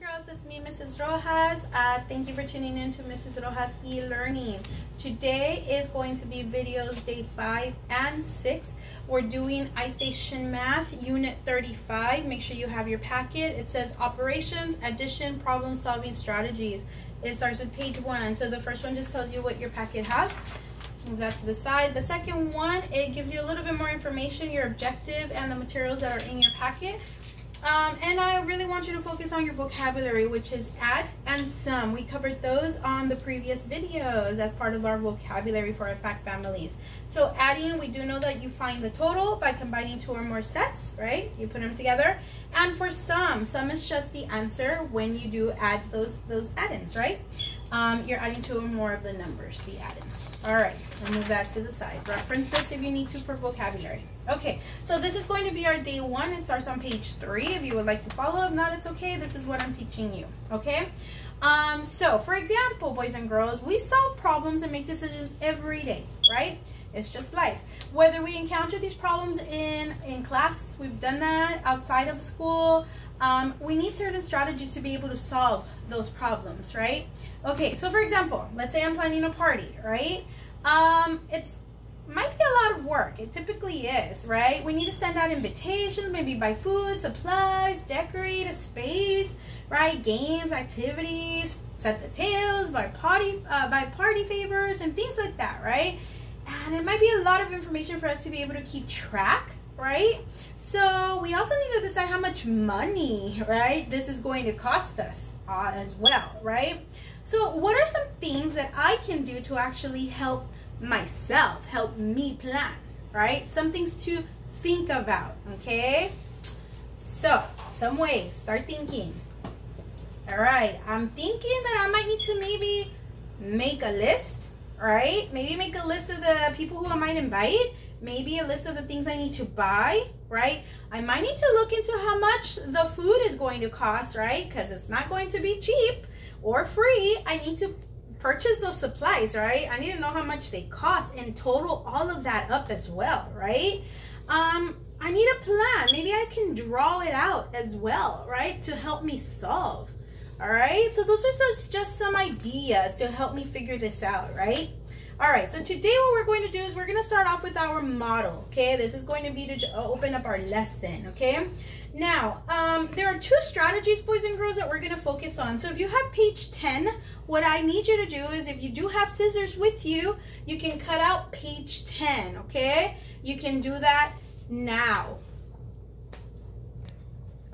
girls, it's me, Mrs. Rojas. Uh, thank you for tuning in to Mrs. Rojas e-learning. Today is going to be videos day five and six. We're doing iStation Math, Unit 35. Make sure you have your packet. It says operations, addition, problem solving strategies. It starts with page one. So the first one just tells you what your packet has. Move that to the side. The second one, it gives you a little bit more information, your objective, and the materials that are in your packet. Um, and I really want you to focus on your vocabulary, which is add and sum. We covered those on the previous videos as part of our vocabulary for our fact families. So adding, we do know that you find the total by combining two or more sets, right? You put them together. And for sum, sum is just the answer when you do add those, those addends, right? Um, you're adding two or more of the numbers, the addends. All right, I'll move that to the side. Reference this if you need to for vocabulary. Okay, so this is going to be our day one. It starts on page three if you would like to follow. If not, it's okay. This is what I'm teaching you, okay? Um, so, for example, boys and girls, we solve problems and make decisions every day, right? It's just life. Whether we encounter these problems in, in class, we've done that outside of school, um, we need certain strategies to be able to solve those problems, right? Okay, so for example, let's say I'm planning a party, right? Um, it's might be a lot of work. It typically is, right? We need to send out invitations, maybe buy food, supplies, decorate a space, right? Games, activities, set the tails, buy party, uh, buy party favors, and things like that, right? And it might be a lot of information for us to be able to keep track, right? So we also need to decide how much money, right, this is going to cost us uh, as well, right? So what are some things that I can do to actually help myself, help me plan, right? Some things to think about, okay? So, some ways, start thinking. All right, I'm thinking that I might need to maybe make a list, right? Maybe make a list of the people who I might invite, maybe a list of the things I need to buy, right? I might need to look into how much the food is going to cost, right? Because it's not going to be cheap or free. I need to purchase those supplies, right? I need to know how much they cost and total all of that up as well, right? Um, I need a plan. Maybe I can draw it out as well, right? To help me solve. All right. So those are just some ideas to help me figure this out, right? All right, so today what we're going to do is we're going to start off with our model, okay? This is going to be to open up our lesson, okay? Now, um, there are two strategies, boys and girls, that we're going to focus on. So if you have page 10, what I need you to do is if you do have scissors with you, you can cut out page 10, okay? You can do that now.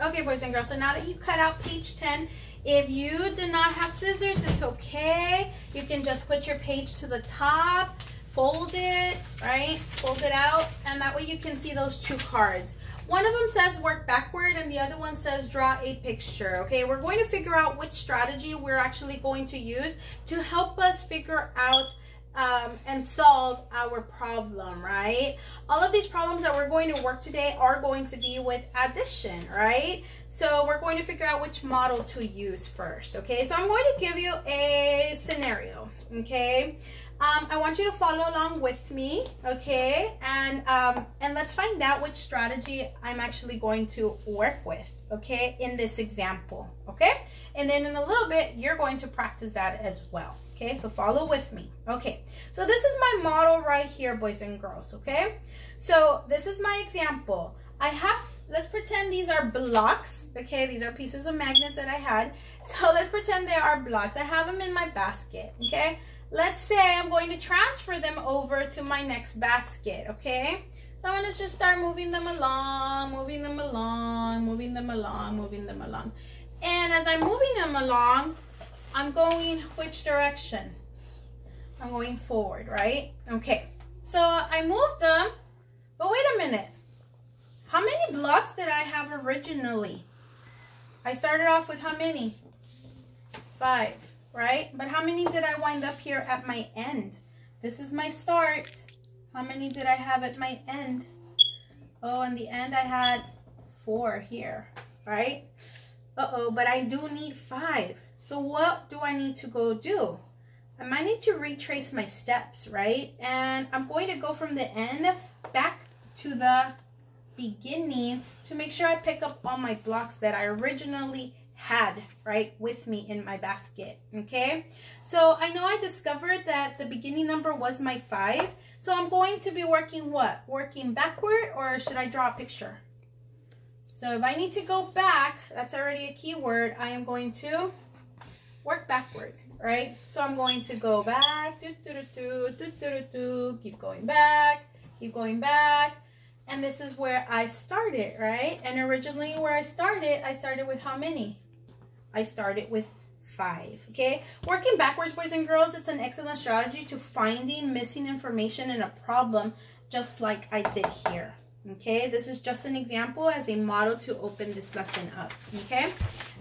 Okay, boys and girls, so now that you cut out page 10, if you did not have scissors, it's okay. You can just put your page to the top, fold it, right? Fold it out, and that way you can see those two cards. One of them says work backward and the other one says draw a picture. Okay, we're going to figure out which strategy we're actually going to use to help us figure out um, and solve our problem, right? All of these problems that we're going to work today are going to be with addition, right? So we're going to figure out which model to use first, okay? So I'm going to give you a scenario, okay? Um, I want you to follow along with me, okay? And, um, and let's find out which strategy I'm actually going to work with, okay? In this example, okay? And then in a little bit, you're going to practice that as well, okay? So follow with me. Okay, so this is my model right here, boys and girls, okay? So this is my example. I have, let's pretend these are blocks, okay? These are pieces of magnets that I had. So let's pretend they are blocks. I have them in my basket, okay? Let's say I'm going to transfer them over to my next basket, okay? So I'm going to just start moving them along, moving them along, moving them along, moving them along. And as I'm moving them along, I'm going which direction? I'm going forward, right? Okay. So I moved them, but wait a minute. How many blocks did I have originally? I started off with how many? Five right? But how many did I wind up here at my end? This is my start. How many did I have at my end? Oh, in the end I had four here, right? Uh-oh, but I do need five. So what do I need to go do? I might need to retrace my steps, right? And I'm going to go from the end back to the beginning to make sure I pick up all my blocks that I originally had, right, with me in my basket, okay? So I know I discovered that the beginning number was my five. So I'm going to be working what? Working backward or should I draw a picture? So if I need to go back, that's already a keyword, I am going to work backward, right? So I'm going to go back, do, do, do, do, do, do, do, keep going back, keep going back. And this is where I started, right? And originally where I started, I started with how many? I started with five, okay? Working backwards, boys and girls, it's an excellent strategy to finding missing information in a problem, just like I did here, okay? This is just an example as a model to open this lesson up, okay?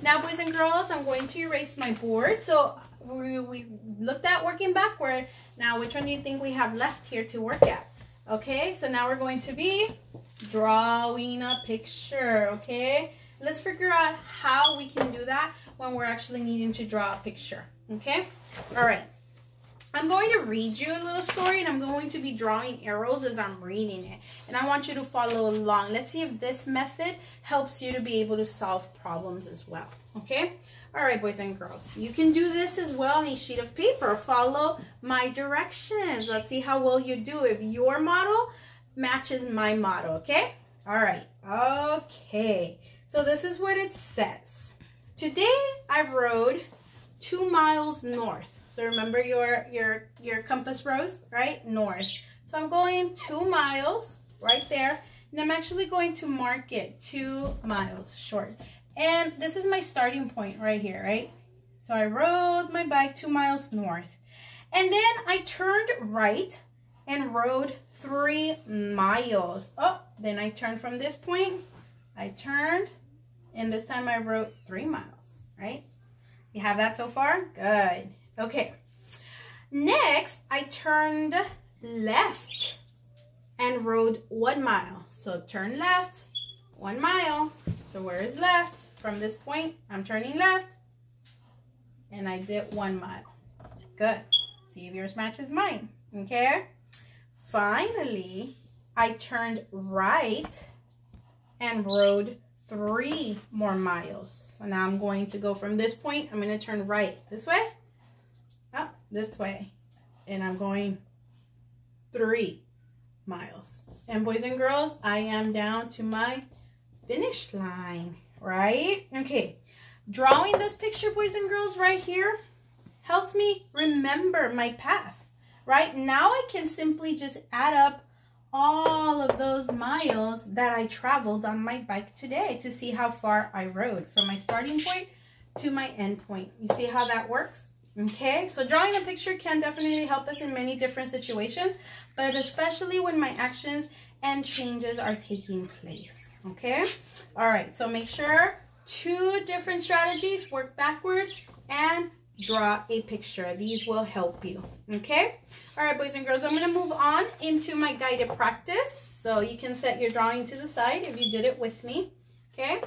Now, boys and girls, I'm going to erase my board. So we, we looked at working backward. Now, which one do you think we have left here to work at? Okay, so now we're going to be drawing a picture, okay? Let's figure out how we can do that when we're actually needing to draw a picture, okay? All right. I'm going to read you a little story and I'm going to be drawing arrows as I'm reading it. And I want you to follow along. Let's see if this method helps you to be able to solve problems as well, okay? All right, boys and girls, you can do this as well on a sheet of paper. Follow my directions. Let's see how well you do if your model matches my model, okay? All right, okay. So this is what it says. Today I rode two miles north. So remember your, your, your compass rose, right? North. So I'm going two miles right there. And I'm actually going to mark it two miles short. And this is my starting point right here, right? So I rode my bike two miles north. And then I turned right and rode three miles. Oh, then I turned from this point. I turned and this time I wrote three miles, right? You have that so far? Good. Okay. Next, I turned left and rode one mile. So turn left, one mile. So where is left? From this point, I'm turning left and I did one mile. Good. See if yours matches mine. Okay. Finally, I turned right and rode three more miles. So now I'm going to go from this point. I'm going to turn right this way, up this way, and I'm going three miles. And boys and girls, I am down to my finish line, right? Okay, drawing this picture, boys and girls, right here, helps me remember my path, right? Now I can simply just add up all of those miles that I traveled on my bike today to see how far I rode from my starting point to my end point. You see how that works? Okay, so drawing a picture can definitely help us in many different situations, but especially when my actions and changes are taking place. Okay, all right, so make sure two different strategies work backward and draw a picture. These will help you, okay? All right, boys and girls, I'm gonna move on into my guided practice. So you can set your drawing to the side if you did it with me, okay?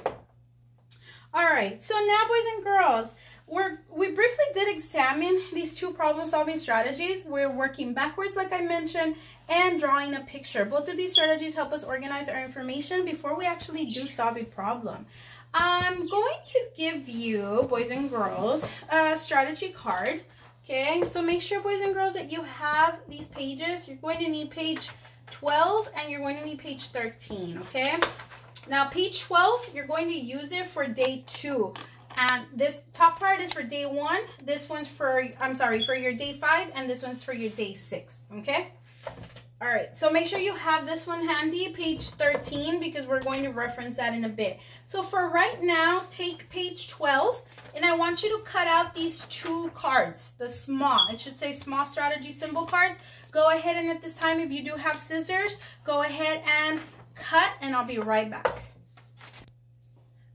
All right, so now boys and girls, we're, we briefly did examine these two problem-solving strategies. We're working backwards, like I mentioned, and drawing a picture. Both of these strategies help us organize our information before we actually do solve a problem. I'm going to give you, boys and girls, a strategy card. Okay, so make sure, boys and girls, that you have these pages. You're going to need page 12 and you're going to need page 13, okay? Now, page 12, you're going to use it for day two. And this top part is for day one. This one's for, I'm sorry, for your day five. And this one's for your day six, okay? All right, so make sure you have this one handy, page 13, because we're going to reference that in a bit. So for right now, take page 12, and I want you to cut out these two cards, the small, it should say small strategy symbol cards. Go ahead and at this time, if you do have scissors, go ahead and cut, and I'll be right back.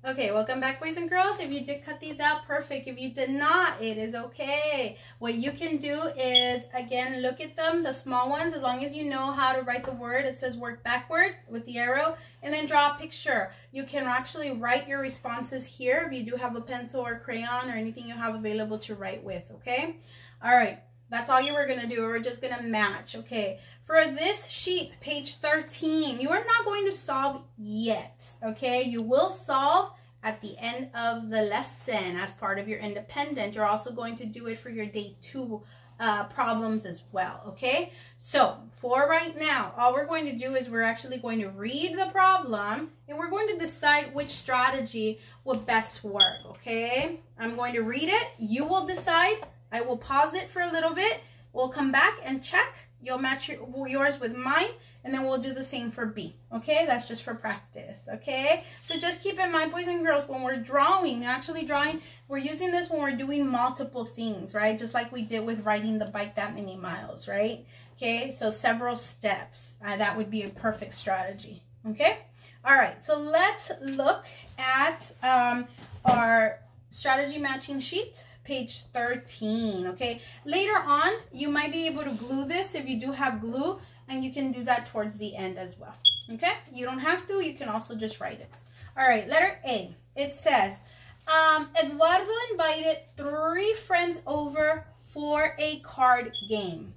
Okay, welcome back, boys and girls. If you did cut these out, perfect. If you did not, it is okay. What you can do is, again, look at them, the small ones, as long as you know how to write the word. It says work backward with the arrow, and then draw a picture. You can actually write your responses here if you do have a pencil or crayon or anything you have available to write with, okay? All right, that's all you were going to do. We're just going to match, okay? For this sheet, page 13, you are not going to solve yet, okay? You will solve at the end of the lesson as part of your independent. You're also going to do it for your day two uh, problems as well, okay? So for right now, all we're going to do is we're actually going to read the problem and we're going to decide which strategy would best work, okay? I'm going to read it. You will decide. I will pause it for a little bit. We'll come back and check. You'll match your, yours with mine and then we'll do the same for B, okay? That's just for practice, okay? So just keep in mind, boys and girls, when we're drawing, actually drawing, we're using this when we're doing multiple things, right? Just like we did with riding the bike that many miles, right? Okay, so several steps. Uh, that would be a perfect strategy, okay? All right, so let's look at um, our strategy matching sheet page 13 okay later on you might be able to glue this if you do have glue and you can do that towards the end as well. Okay? You don't have to. You can also just write it. All right, letter A. It says, um, Eduardo invited three friends over for a card game.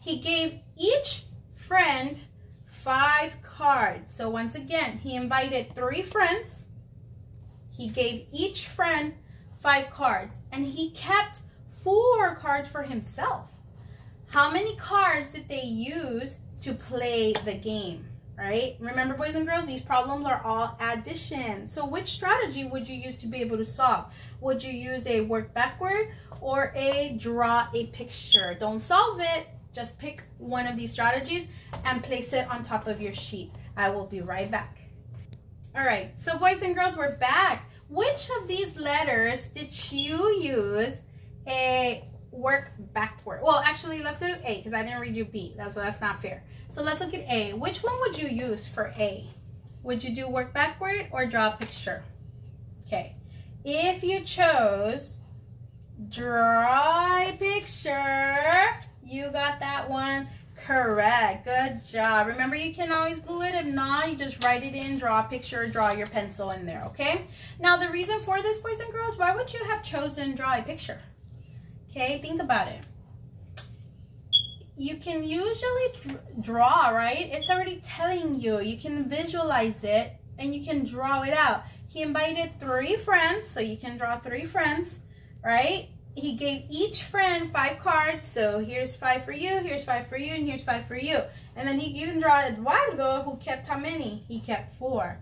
He gave each friend five cards. So once again, he invited three friends. He gave each friend five cards. And he kept four cards for himself. How many cards did they use to play the game, right? Remember, boys and girls, these problems are all addition. So which strategy would you use to be able to solve? Would you use a work backward or a draw a picture? Don't solve it. Just pick one of these strategies and place it on top of your sheet. I will be right back. All right, so boys and girls, we're back. Which of these letters did you use a work backward. Well, actually, let's go to A because I didn't read you B. That's, that's not fair. So let's look at A. Which one would you use for A? Would you do work backward or draw a picture? Okay. If you chose draw a picture, you got that one correct. Good job. Remember, you can always glue it. If not, you just write it in, draw a picture, draw your pencil in there, okay? Now, the reason for this, boys and girls, why would you have chosen draw a picture? Okay, think about it. You can usually draw, right? It's already telling you. You can visualize it and you can draw it out. He invited three friends, so you can draw three friends, right? He gave each friend five cards, so here's five for you, here's five for you, and here's five for you. And then he, you can draw Eduardo, who kept how many? He kept four.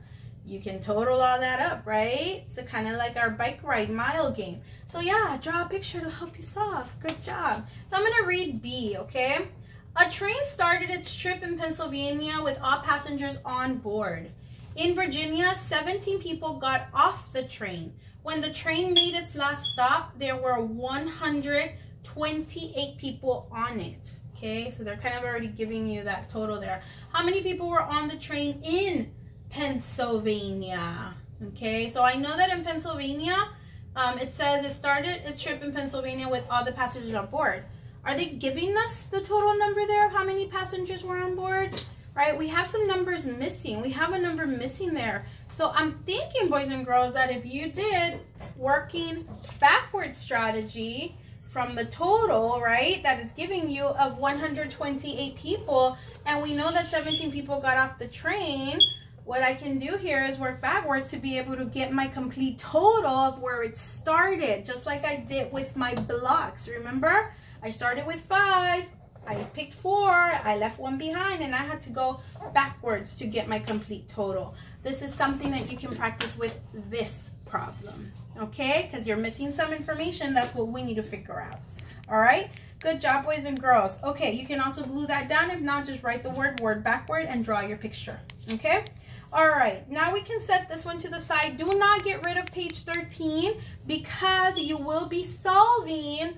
You can total all that up, right? So kind of like our bike ride mile game. So yeah, draw a picture to help you solve. Good job. So I'm going to read B, okay? A train started its trip in Pennsylvania with all passengers on board. In Virginia, 17 people got off the train. When the train made its last stop, there were 128 people on it. Okay, so they're kind of already giving you that total there. How many people were on the train in Pennsylvania? Okay, so I know that in Pennsylvania, um, it says it started its trip in Pennsylvania with all the passengers on board. Are they giving us the total number there of how many passengers were on board? Right, we have some numbers missing. We have a number missing there. So I'm thinking, boys and girls, that if you did working backward strategy from the total, right, that it's giving you of 128 people, and we know that 17 people got off the train, what I can do here is work backwards to be able to get my complete total of where it started, just like I did with my blocks. Remember, I started with five, I picked four, I left one behind, and I had to go backwards to get my complete total. This is something that you can practice with this problem, okay? Because you're missing some information, that's what we need to figure out, all right? Good job, boys and girls. Okay, you can also glue that down. If not, just write the word word backward and draw your picture, okay? All right, now we can set this one to the side. Do not get rid of page 13 because you will be solving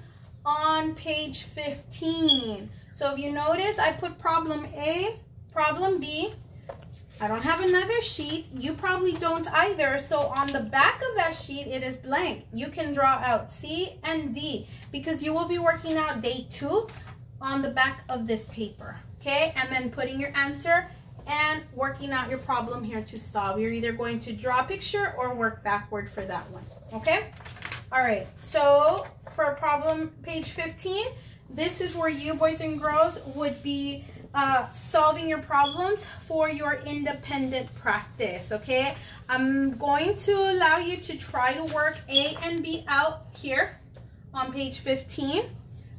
on page 15. So if you notice, I put problem A, problem B. I don't have another sheet. You probably don't either. So on the back of that sheet, it is blank. You can draw out C and D because you will be working out day two on the back of this paper. Okay, and then putting your answer and working out your problem here to solve. You're either going to draw a picture or work backward for that one, okay? All right, so for problem page 15, this is where you boys and girls would be uh, solving your problems for your independent practice, okay? I'm going to allow you to try to work A and B out here on page 15.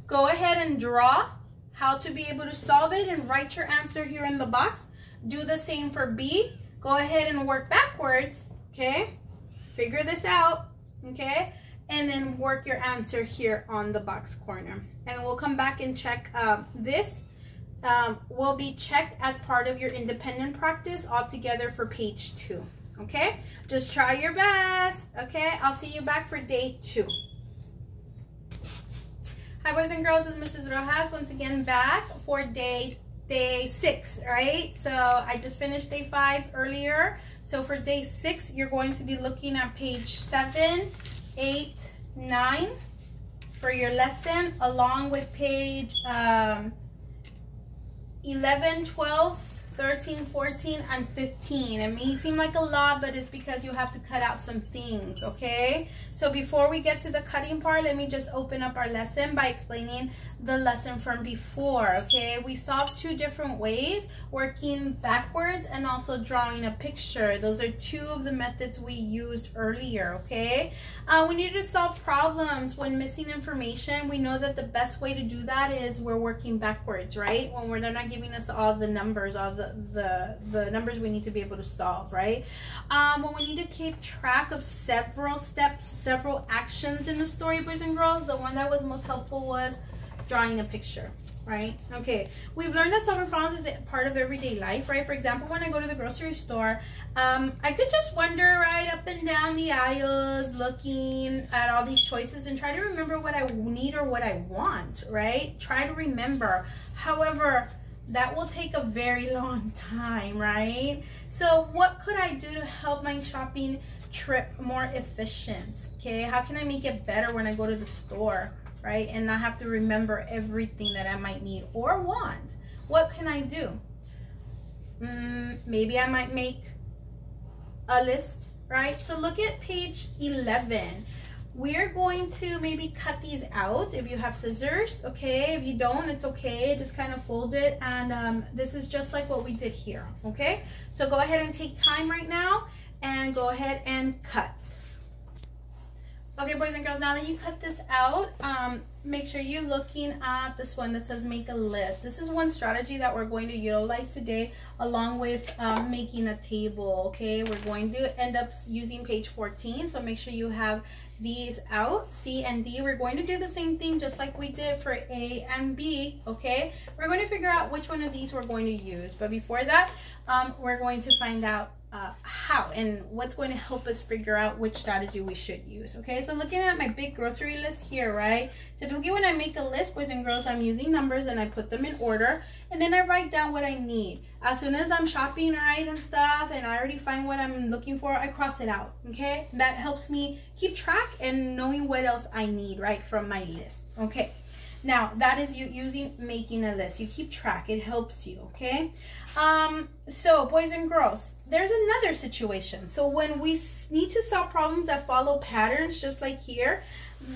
Go ahead and draw how to be able to solve it and write your answer here in the box. Do the same for B. Go ahead and work backwards, okay? Figure this out, okay? And then work your answer here on the box corner. And we'll come back and check uh, this um, will be checked as part of your independent practice altogether for page two, okay? Just try your best, okay? I'll see you back for day two. Hi boys and girls, it's Mrs. Rojas once again back for day day six, right? So I just finished day five earlier. So for day six, you're going to be looking at page seven, eight, nine for your lesson, along with page um, 11, 12, 13, 14, and 15. It may seem like a lot, but it's because you have to cut out some things, okay? So before we get to the cutting part, let me just open up our lesson by explaining the lesson from before, okay? We solved two different ways, working backwards and also drawing a picture. Those are two of the methods we used earlier, okay? Uh, we need to solve problems when missing information. We know that the best way to do that is we're working backwards, right? When we're, they're not giving us all the numbers, all the, the, the numbers we need to be able to solve, right? Um, when we need to keep track of several steps, several actions in the story, boys and girls. The one that was most helpful was drawing a picture, right? Okay, we've learned that problems is a part of everyday life, right? For example, when I go to the grocery store, um, I could just wander right up and down the aisles looking at all these choices and try to remember what I need or what I want, right? Try to remember. However, that will take a very long time, right? So what could I do to help my shopping trip more efficient? Okay, how can I make it better when I go to the store, right? And not have to remember everything that I might need or want. What can I do? Mm, maybe I might make a list, right? So look at page 11. We're going to maybe cut these out if you have scissors, okay? If you don't, it's okay. Just kind of fold it. And um, this is just like what we did here, okay? So go ahead and take time right now and go ahead and cut. Okay, boys and girls, now that you cut this out, um, make sure you're looking at this one that says make a list. This is one strategy that we're going to utilize today along with um, making a table, okay? We're going to end up using page 14, so make sure you have these out, C and D. We're going to do the same thing just like we did for A and B, okay? We're going to figure out which one of these we're going to use, but before that, um, we're going to find out uh, how and what's going to help us figure out which strategy we should use. Okay, so looking at my big grocery list here, right? Typically when I make a list, boys and girls, I'm using numbers and I put them in order and then I write down what I need. As soon as I'm shopping, right, and stuff, and I already find what I'm looking for, I cross it out, okay? That helps me keep track and knowing what else I need, right, from my list, okay? Now, that is you using making a list. You keep track. It helps you, okay? Um, so, boys and girls, there's another situation. So, when we need to solve problems that follow patterns, just like here,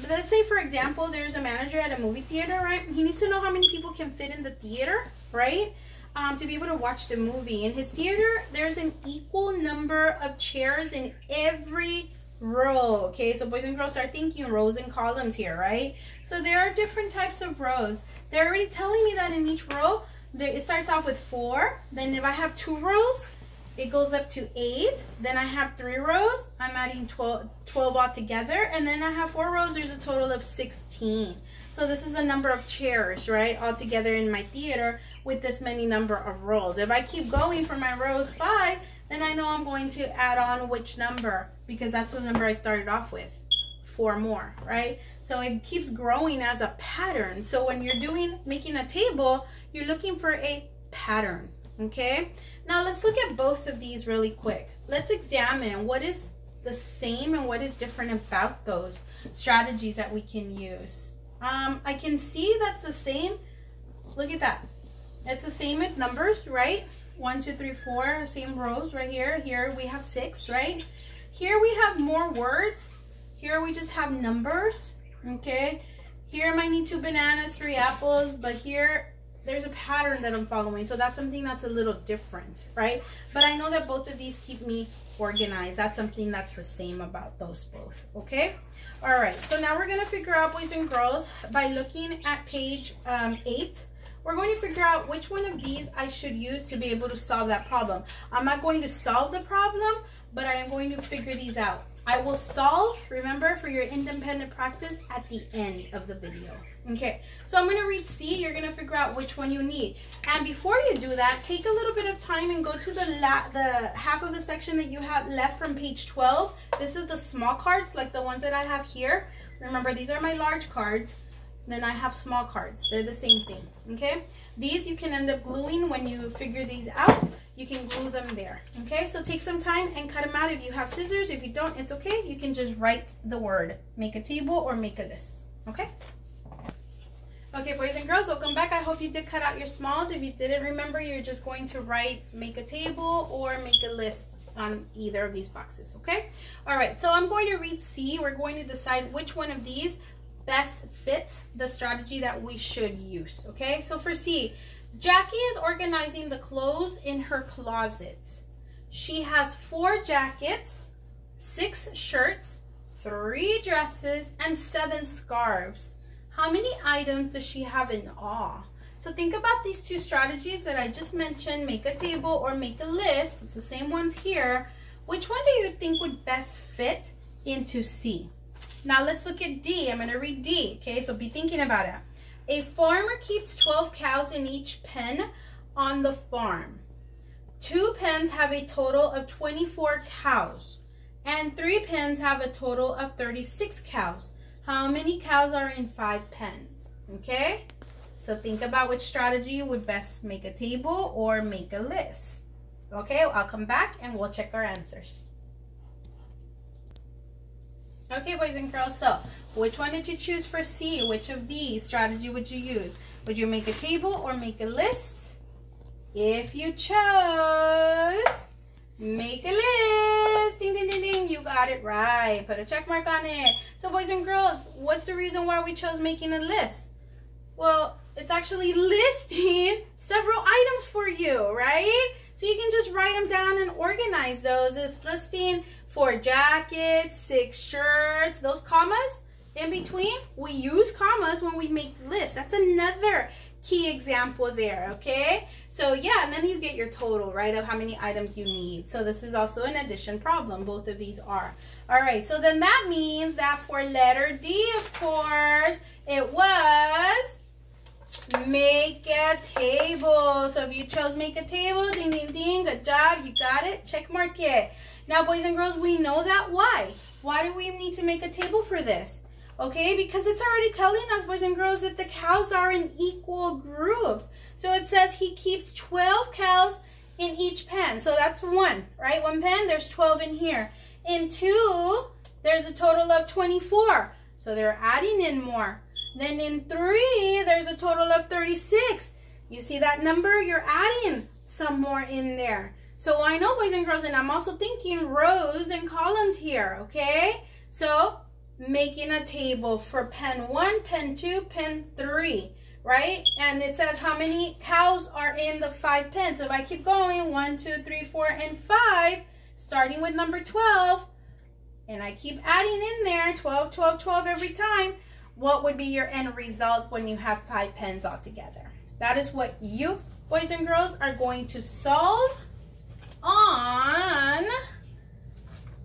let's say, for example, there's a manager at a movie theater, right? He needs to know how many people can fit in the theater, right? Um, to be able to watch the movie. In his theater, there's an equal number of chairs in every row. Okay, so boys and girls start thinking rows and columns here, right? So there are different types of rows. They're already telling me that in each row, it starts off with four. Then if I have two rows, it goes up to eight. Then I have three rows. I'm adding 12, 12 all together. And then I have four rows. There's a total of 16. So this is the number of chairs, right, all together in my theater with this many number of rows. If I keep going for my rows five, then I know I'm going to add on which number because that's the number I started off with four more right so it keeps growing as a pattern so when you're doing making a table you're looking for a pattern okay now let's look at both of these really quick let's examine what is the same and what is different about those strategies that we can use um, I can see that's the same look at that it's the same with numbers right one, two, three, four, same rows right here. Here we have six, right? Here we have more words. Here we just have numbers, okay? Here I might need two bananas, three apples, but here there's a pattern that I'm following. So that's something that's a little different, right? But I know that both of these keep me organized. That's something that's the same about those both, okay? All right, so now we're gonna figure out, boys and girls, by looking at page um, eight, we're going to figure out which one of these I should use to be able to solve that problem. I'm not going to solve the problem, but I am going to figure these out. I will solve, remember, for your independent practice at the end of the video. Okay, so I'm going to read C. You're going to figure out which one you need. And before you do that, take a little bit of time and go to the, the half of the section that you have left from page 12. This is the small cards, like the ones that I have here. Remember, these are my large cards. Then I have small cards. They're the same thing, okay? These you can end up gluing when you figure these out you can glue them there. Okay, so take some time and cut them out if you have scissors. If you don't, it's okay. You can just write the word. Make a table or make a list. Okay? Okay, boys and girls, welcome back. I hope you did cut out your smalls. If you didn't remember, you're just going to write make a table or make a list on either of these boxes, okay? All right, so I'm going to read C. We're going to decide which one of these best fits the strategy that we should use, okay? So for C, Jackie is organizing the clothes in her closet. She has four jackets, six shirts, three dresses, and seven scarves. How many items does she have in all? So think about these two strategies that I just mentioned, make a table or make a list. It's the same ones here. Which one do you think would best fit into C? Now let's look at D. I'm gonna read D, okay? So be thinking about it. A farmer keeps 12 cows in each pen on the farm. Two pens have a total of 24 cows, and three pens have a total of 36 cows. How many cows are in five pens? Okay, so think about which strategy would best make a table or make a list. Okay, I'll come back and we'll check our answers. Okay, boys and girls, so which one did you choose for C? Which of these strategy would you use? Would you make a table or make a list? If you chose, make a list. Ding, ding, ding, ding. You got it right. Put a check mark on it. So boys and girls, what's the reason why we chose making a list? Well, it's actually listing several items for you, right? So you can just write them down and organize those. It's listing four jackets, six shirts, those commas in between, we use commas when we make lists. That's another key example there, okay? So yeah, and then you get your total, right, of how many items you need. So this is also an addition problem. Both of these are. All right, so then that means that for letter D, of course, it was make a table. So if you chose make a table, ding, ding, ding, good job, you got it, check mark it. Now, boys and girls, we know that. Why? Why do we need to make a table for this? okay? Because it's already telling us, boys and girls, that the cows are in equal groups. So it says he keeps 12 cows in each pen. So that's one, right? One pen, there's 12 in here. In two, there's a total of 24. So they're adding in more. Then in three, there's a total of 36. You see that number? You're adding some more in there. So I know, boys and girls, and I'm also thinking rows and columns here, okay? So making a table for pen one, pen two, pen three, right? And it says how many cows are in the five pens. So if I keep going, one, two, three, four, and five, starting with number 12, and I keep adding in there 12, 12, 12 every time, what would be your end result when you have five pens all together? That is what you, boys and girls, are going to solve on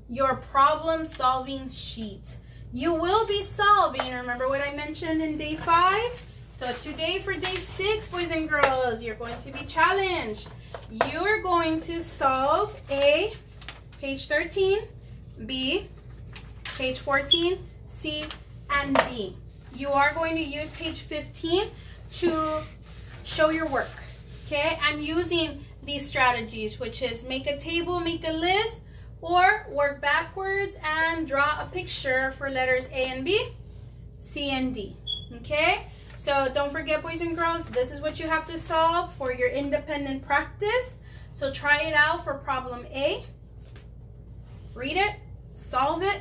your problem solving sheet. You will be solving, remember what I mentioned in day five? So today for day six, boys and girls, you're going to be challenged. You're going to solve A, page 13, B, page 14, C, and D. You are going to use page 15 to show your work, okay? And using these strategies, which is make a table, make a list, or work backwards and draw a picture for letters A and B, C and D, okay? So don't forget, boys and girls, this is what you have to solve for your independent practice. So try it out for problem A. Read it, solve it,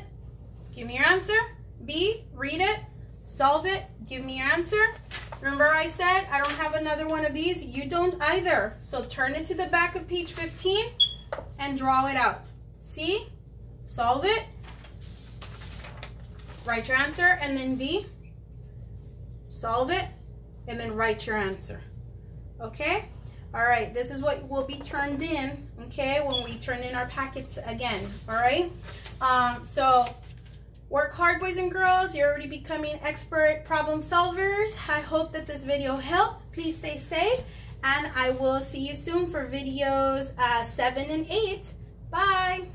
give me your answer. B, read it, solve it, give me your answer. Remember I said I don't have another one of these? You don't either. So turn it to the back of page 15 and draw it out. See? Solve it. Write your answer. And then D, solve it. And then write your answer. Okay? All right, this is what will be turned in, okay, when we turn in our packets again, all right? Um, so work hard, boys and girls. You're already becoming expert problem solvers. I hope that this video helped. Please stay safe, and I will see you soon for videos uh, seven and eight. Bye.